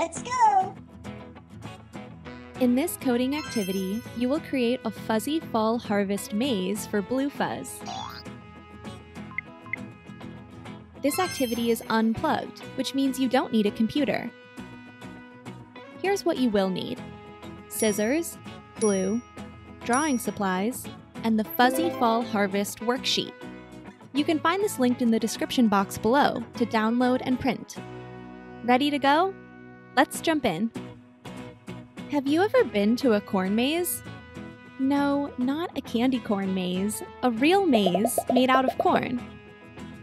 Let's go! In this coding activity, you will create a fuzzy fall harvest maze for Blue Fuzz. This activity is unplugged, which means you don't need a computer. Here's what you will need. Scissors, glue, drawing supplies, and the Fuzzy Fall Harvest worksheet. You can find this linked in the description box below to download and print. Ready to go? Let's jump in. Have you ever been to a corn maze? No, not a candy corn maze, a real maze made out of corn.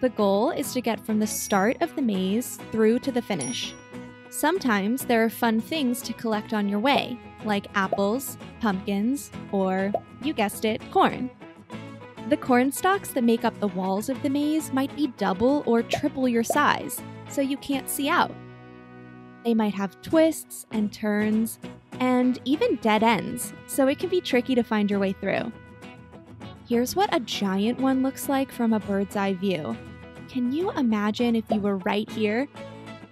The goal is to get from the start of the maze through to the finish. Sometimes there are fun things to collect on your way, like apples, pumpkins, or, you guessed it, corn. The corn stalks that make up the walls of the maze might be double or triple your size, so you can't see out. They might have twists and turns, and even dead ends, so it can be tricky to find your way through. Here's what a giant one looks like from a bird's eye view. Can you imagine if you were right here?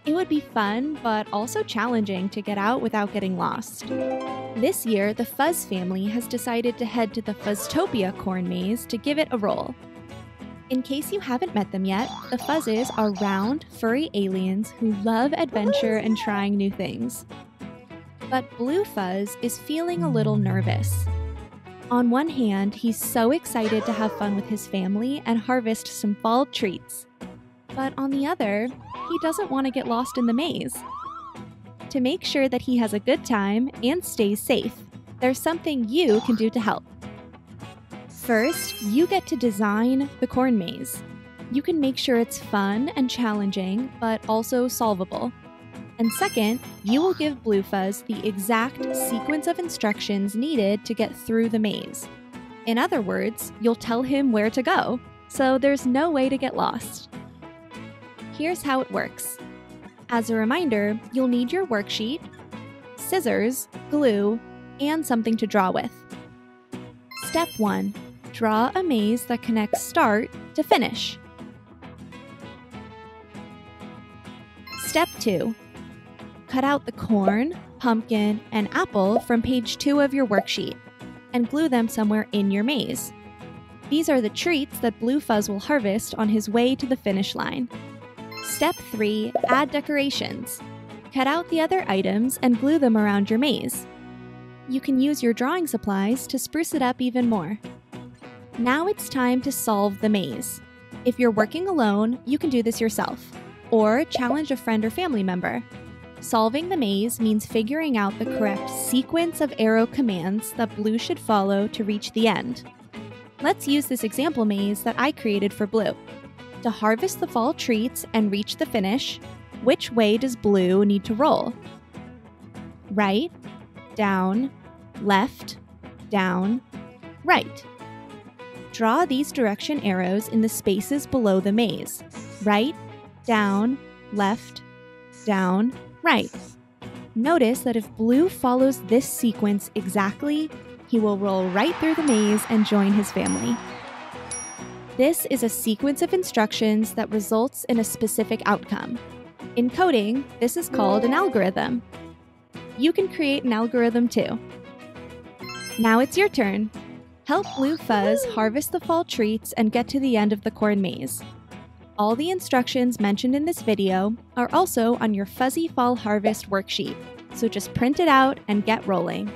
It would be fun, but also challenging to get out without getting lost. This year, the Fuzz family has decided to head to the Fuzztopia corn maze to give it a roll. In case you haven't met them yet, the Fuzzes are round, furry aliens who love adventure and trying new things. But Blue Fuzz is feeling a little nervous. On one hand, he's so excited to have fun with his family and harvest some fall treats. But on the other, he doesn't want to get lost in the maze. To make sure that he has a good time and stays safe, there's something you can do to help. First, you get to design the corn maze. You can make sure it's fun and challenging, but also solvable. And second, you will give Blue Fuzz the exact sequence of instructions needed to get through the maze. In other words, you'll tell him where to go, so there's no way to get lost. Here's how it works. As a reminder, you'll need your worksheet, scissors, glue, and something to draw with. Step 1 Draw a maze that connects start to finish. Step 2 Cut out the corn, pumpkin, and apple from page 2 of your worksheet and glue them somewhere in your maze. These are the treats that Blue Fuzz will harvest on his way to the finish line. Step 3 Add decorations. Cut out the other items and glue them around your maze. You can use your drawing supplies to spruce it up even more. Now it's time to solve the maze. If you're working alone, you can do this yourself, or challenge a friend or family member. Solving the maze means figuring out the correct sequence of arrow commands that Blue should follow to reach the end. Let's use this example maze that I created for Blue. To harvest the fall treats and reach the finish, which way does Blue need to roll? Right, down, left, down, right. Draw these direction arrows in the spaces below the maze. Right, down, left, down, right. Notice that if Blue follows this sequence exactly, he will roll right through the maze and join his family. This is a sequence of instructions that results in a specific outcome. In coding, this is called an algorithm. You can create an algorithm too. Now it's your turn. Help Blue Fuzz harvest the fall treats and get to the end of the corn maze. All the instructions mentioned in this video are also on your Fuzzy Fall Harvest worksheet, so just print it out and get rolling.